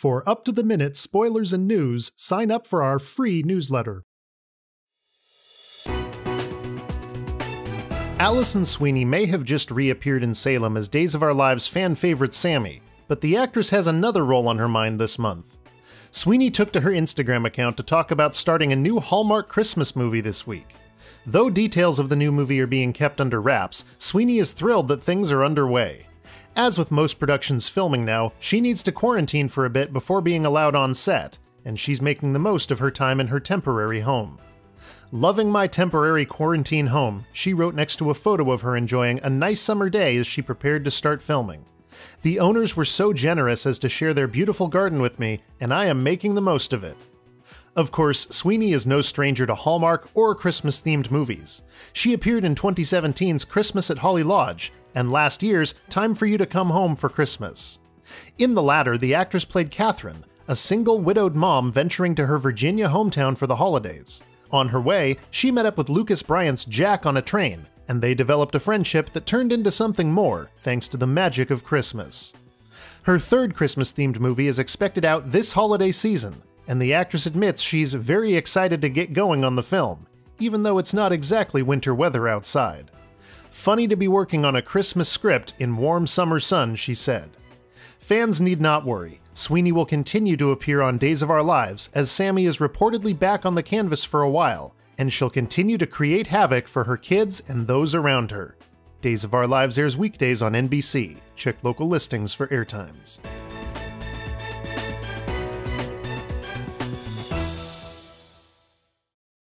For up to the minute spoilers and news, sign up for our free newsletter. Alison Sweeney may have just reappeared in Salem as Days of Our Lives fan favorite Sami, but the actress has another role on her mind this month. Sweeney took to her Instagram account to talk about starting a new Hallmark Christmas movie this week. Though details of the new movie are being kept under wraps, Sweeney is thrilled that things are underway. As with most productions filming now, she needs to quarantine for a bit before being allowed on set, and she's making the most of her time in her temporary home. Loving my temporary quarantine home, she wrote next to a photo of her enjoying a nice summer day as she prepared to start filming. The owners were so generous as to share their beautiful garden with me, and I am making the most of it. Of course, Sweeney is no stranger to Hallmark or Christmas themed movies. She appeared in 2017's Christmas at Holly Lodge, and last year's Time for You to Come Home for Christmas. In the latter, the actress played Catherine, a single widowed mom venturing to her Virginia hometown for the holidays. On her way, she met up with Lucas Bryant's Jack on a train, and they developed a friendship that turned into something more thanks to the magic of Christmas. Her third Christmas themed movie is expected out this holiday season, and the actress admits she's very excited to get going on the film, even though it's not exactly winter weather outside. Funny to be working on a Christmas script in warm summer sun, she said. Fans need not worry. Sweeney will continue to appear on Days of Our Lives, as Sami is reportedly back on the canvas for a while, and she'll continue to create havoc for her kids and those around her. Days of Our Lives airs weekdays on NBC. Check local listings for airtimes.